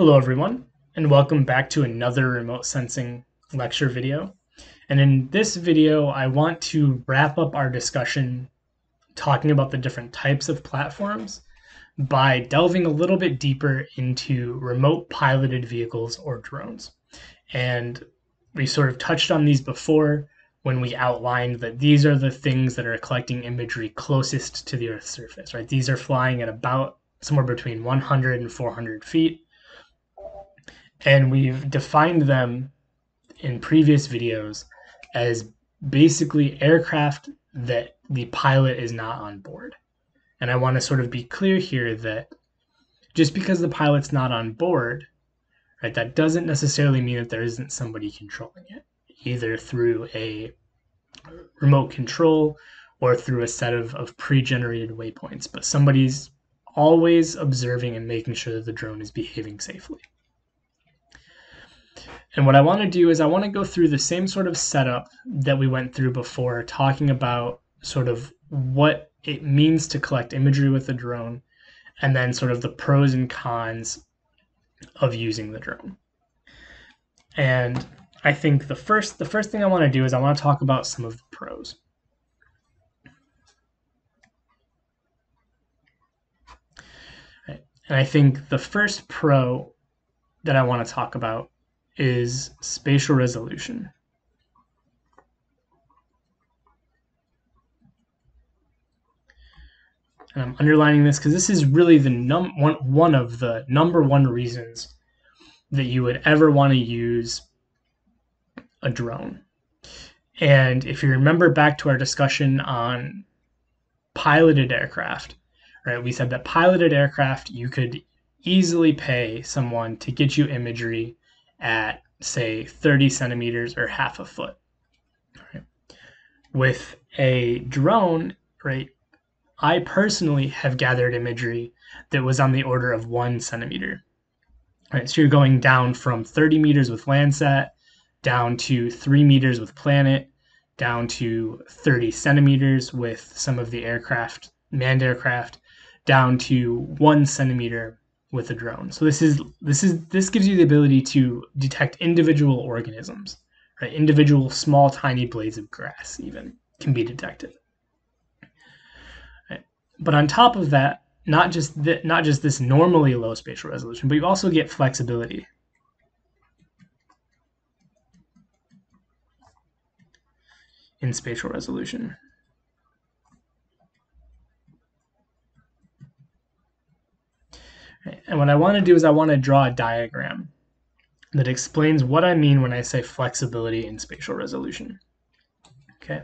Hello everyone, and welcome back to another remote sensing lecture video. And in this video, I want to wrap up our discussion talking about the different types of platforms by delving a little bit deeper into remote piloted vehicles or drones. And we sort of touched on these before when we outlined that these are the things that are collecting imagery closest to the Earth's surface, right? These are flying at about somewhere between 100 and 400 feet and we've defined them in previous videos as basically aircraft that the pilot is not on board. And I want to sort of be clear here that just because the pilot's not on board, right, that doesn't necessarily mean that there isn't somebody controlling it, either through a remote control or through a set of, of pre-generated waypoints. But somebody's always observing and making sure that the drone is behaving safely. And what I want to do is I want to go through the same sort of setup that we went through before, talking about sort of what it means to collect imagery with the drone, and then sort of the pros and cons of using the drone. And I think the first the first thing I want to do is I want to talk about some of the pros. And I think the first pro that I want to talk about is spatial resolution. And I'm underlining this because this is really the num one one of the number one reasons that you would ever want to use a drone. And if you remember back to our discussion on piloted aircraft, right? We said that piloted aircraft you could easily pay someone to get you imagery at say 30 centimeters or half a foot. Right? With a drone, right, I personally have gathered imagery that was on the order of one centimeter. Right, so you're going down from 30 meters with Landsat, down to three meters with Planet, down to 30 centimeters with some of the aircraft, manned aircraft, down to one centimeter with a drone. So this is this is this gives you the ability to detect individual organisms, right? Individual small tiny blades of grass even can be detected. Right? But on top of that, not just th- not just this normally low spatial resolution, but you also get flexibility. in spatial resolution. And what I want to do is I want to draw a diagram that explains what I mean when I say flexibility in spatial resolution. Okay.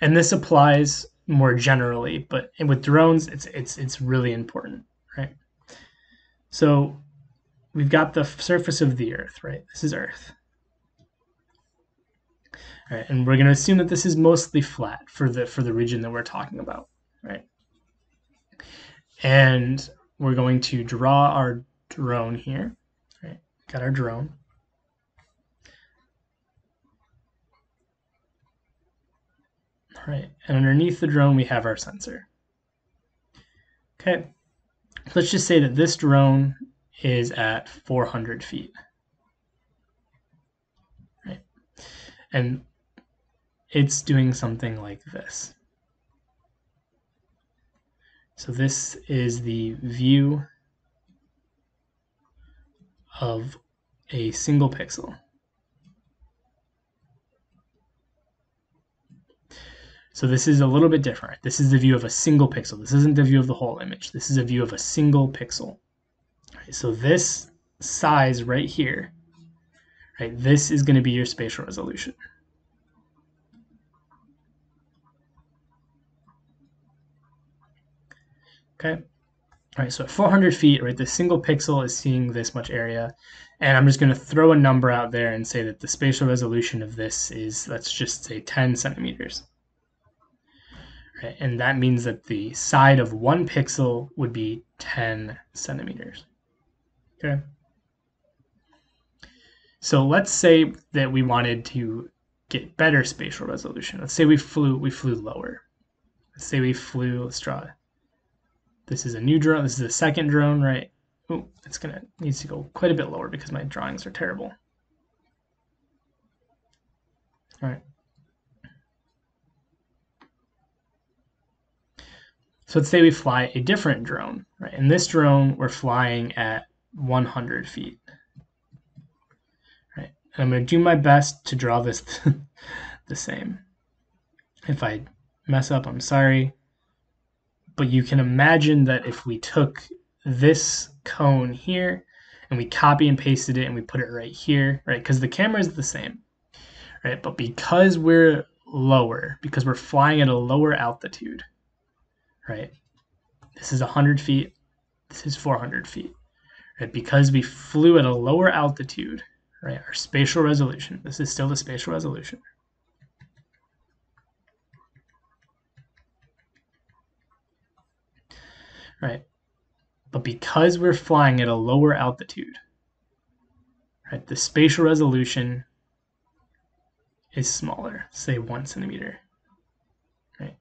And this applies more generally, but with drones, it's it's it's really important, right? So we've got the surface of the Earth, right? This is Earth. All right, and we're going to assume that this is mostly flat for the for the region that we're talking about, right? And we're going to draw our drone here. Got our drone. All right, and underneath the drone we have our sensor. Okay, let's just say that this drone is at 400 feet. Right, and it's doing something like this. So this is the view of a single pixel. So this is a little bit different. This is the view of a single pixel. This isn't the view of the whole image. This is a view of a single pixel. Right, so this size right here, right, this is going to be your spatial resolution. Okay. All right, so at 400 feet, right, the single pixel is seeing this much area. And I'm just going to throw a number out there and say that the spatial resolution of this is, let's just say 10 centimeters. Right, and that means that the side of one pixel would be 10 centimeters. Okay. So let's say that we wanted to get better spatial resolution. Let's say we flew we flew lower. Let's say we flew, let's draw this is a new drone. This is a second drone, right? oh, it's gonna needs to go quite a bit lower because my drawings are terrible. All right. So let's say we fly a different drone, right? In this drone, we're flying at 100 feet, right? And I'm to do my best to draw this the same. If I mess up, I'm sorry. But you can imagine that if we took this cone here and we copy and pasted it and we put it right here, right? Because the camera is the same, right? But because we're lower, because we're flying at a lower altitude, right? This is 100 feet. This is 400 feet, right? Because we flew at a lower altitude, right? Our spatial resolution, this is still the spatial resolution. Right. But because we're flying at a lower altitude, right, the spatial resolution is smaller, say one centimeter. Right?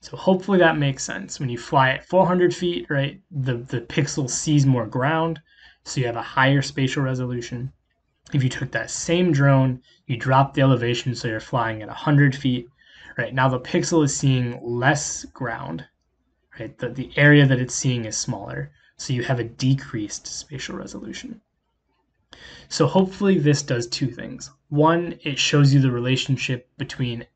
So hopefully that makes sense. When you fly at 400 feet, right, the, the pixel sees more ground, so you have a higher spatial resolution. If you took that same drone, you drop the elevation so you're flying at 100 feet, right, now the pixel is seeing less ground, right, the, the area that it's seeing is smaller, so you have a decreased spatial resolution. So hopefully this does two things. One, it shows you the relationship between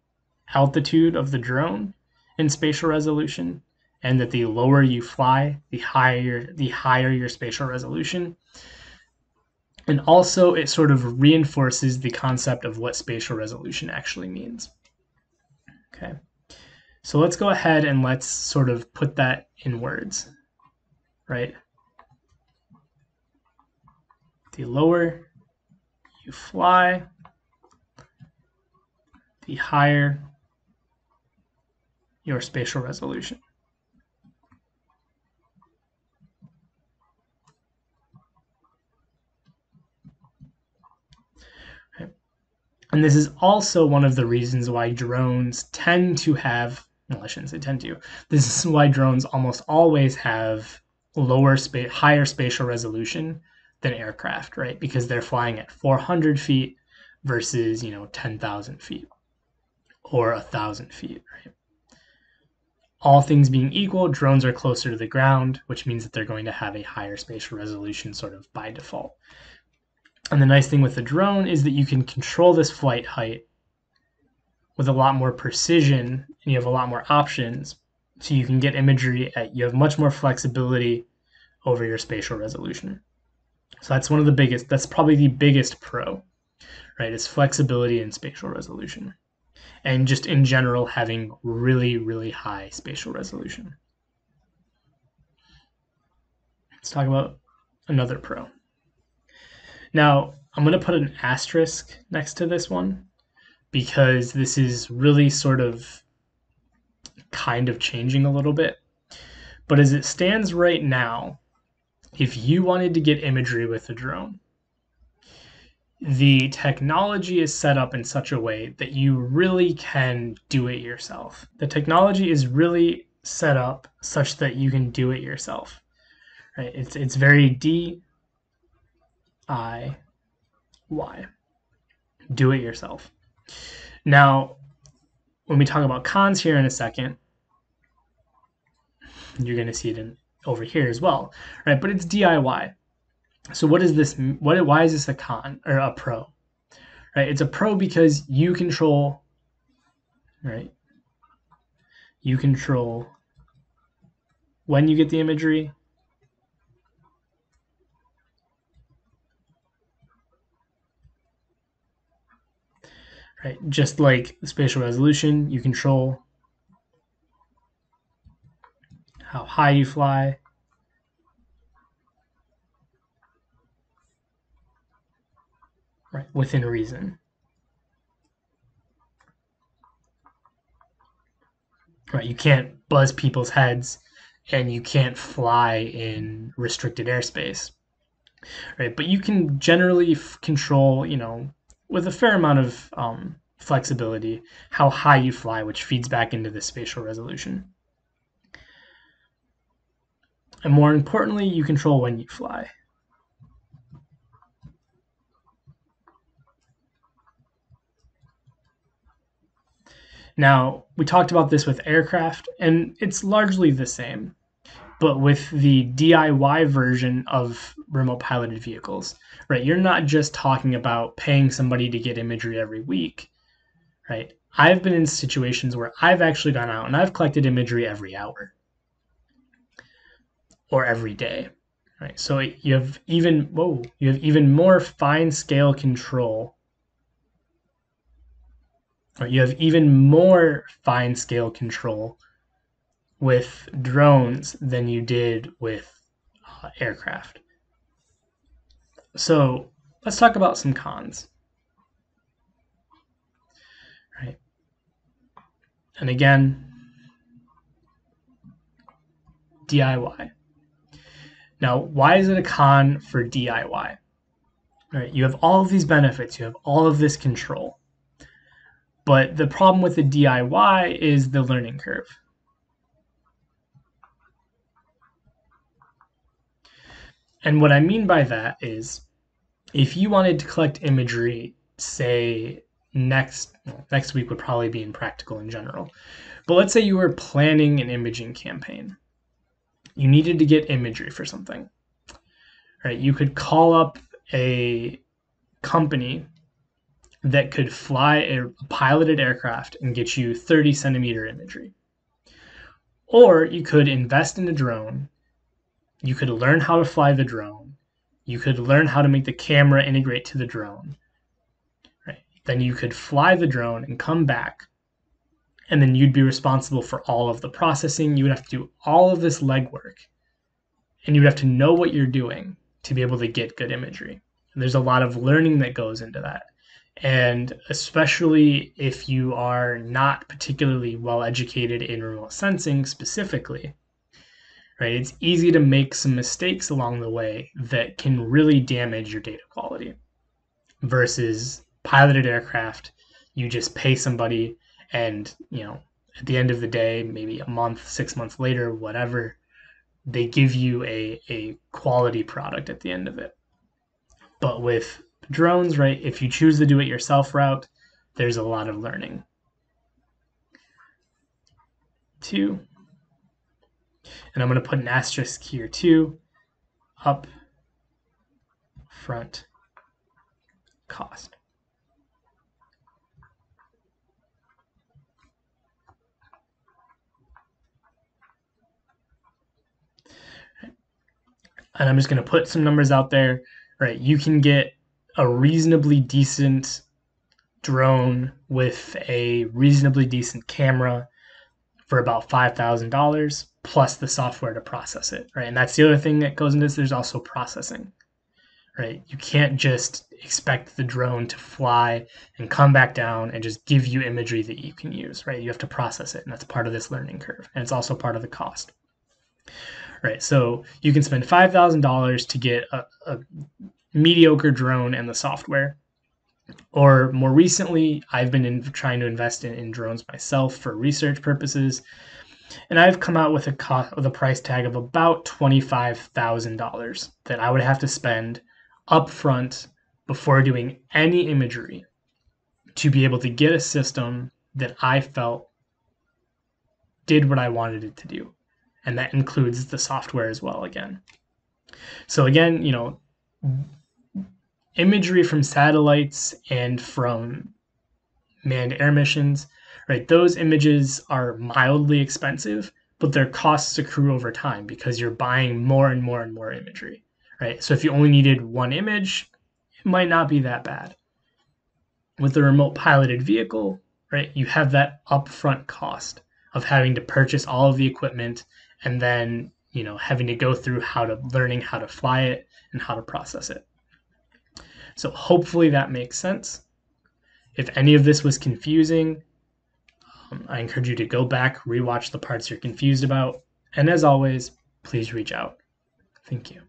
altitude of the drone in spatial resolution, and that the lower you fly, the higher the higher your spatial resolution. And also, it sort of reinforces the concept of what spatial resolution actually means. Okay, so let's go ahead and let's sort of put that in words, right? The lower you fly, the higher your spatial resolution. And this is also one of the reasons why drones tend to have, well, I shouldn't say tend to, this is why drones almost always have lower space, higher spatial resolution than aircraft, right? Because they're flying at 400 feet versus, you know, 10,000 feet or a thousand feet, right? all things being equal, drones are closer to the ground, which means that they're going to have a higher spatial resolution sort of by default. And the nice thing with the drone is that you can control this flight height with a lot more precision and you have a lot more options. So you can get imagery at, you have much more flexibility over your spatial resolution. So that's one of the biggest, that's probably the biggest pro, right? Is flexibility and spatial resolution and just in general having really, really high spatial resolution. Let's talk about another pro. Now, I'm going to put an asterisk next to this one because this is really sort of kind of changing a little bit. But as it stands right now, if you wanted to get imagery with a drone, the technology is set up in such a way that you really can do it yourself. The technology is really set up such that you can do it yourself. Right? It's it's very D I Y. Do it yourself. Now, when we talk about cons here in a second, you're going to see it in over here as well, right? But it's DIY. So what is this? What? Why is this a con or a pro? Right? It's a pro because you control. Right. You control when you get the imagery. Right. Just like spatial resolution, you control how high you fly right, within reason. Right, you can't buzz people's heads and you can't fly in restricted airspace. Right, but you can generally control, you know, with a fair amount of um, flexibility, how high you fly, which feeds back into the spatial resolution. And more importantly, you control when you fly. Now, we talked about this with aircraft, and it's largely the same, but with the DIY version of remote piloted vehicles, right? You're not just talking about paying somebody to get imagery every week, right? I've been in situations where I've actually gone out and I've collected imagery every hour or every day, right? So you have even, whoa, you have even more fine scale control you have even more fine scale control with drones than you did with uh, aircraft. So let's talk about some cons. Right. And again, DIY. Now, why is it a con for DIY? Right, you have all of these benefits, you have all of this control. But the problem with the DIY is the learning curve. And what I mean by that is if you wanted to collect imagery, say next well, next week would probably be impractical in general. But let's say you were planning an imaging campaign. You needed to get imagery for something. Right? You could call up a company that could fly a piloted aircraft and get you 30 centimeter imagery. Or you could invest in a drone. You could learn how to fly the drone. You could learn how to make the camera integrate to the drone. Right? Then you could fly the drone and come back. And then you'd be responsible for all of the processing. You would have to do all of this legwork. And you would have to know what you're doing to be able to get good imagery. And there's a lot of learning that goes into that. And especially if you are not particularly well educated in remote sensing specifically, right? It's easy to make some mistakes along the way that can really damage your data quality versus piloted aircraft. You just pay somebody, and you know, at the end of the day, maybe a month, six months later, whatever, they give you a, a quality product at the end of it. But with drones, right, if you choose the do it yourself route, there's a lot of learning. Two, and I'm going to put an asterisk here too, up front cost. And I'm just going to put some numbers out there, right? You can get a reasonably decent drone with a reasonably decent camera for about $5,000 plus the software to process it, right? And that's the other thing that goes into this. There's also processing, right? You can't just expect the drone to fly and come back down and just give you imagery that you can use, right? You have to process it, and that's part of this learning curve, and it's also part of the cost. Right, so you can spend five thousand dollars to get a, a mediocre drone and the software. Or more recently, I've been in, trying to invest in, in drones myself for research purposes, and I've come out with a cost with a price tag of about twenty five thousand dollars that I would have to spend upfront before doing any imagery to be able to get a system that I felt did what I wanted it to do. And that includes the software as well again. So again, you know, imagery from satellites and from manned air missions, right? Those images are mildly expensive, but their costs accrue over time because you're buying more and more and more imagery, right? So if you only needed one image, it might not be that bad. With the remote piloted vehicle, right, you have that upfront cost of having to purchase all of the equipment and then, you know, having to go through how to learning how to fly it and how to process it. So hopefully that makes sense. If any of this was confusing, um, I encourage you to go back, rewatch the parts you're confused about. And as always, please reach out. Thank you.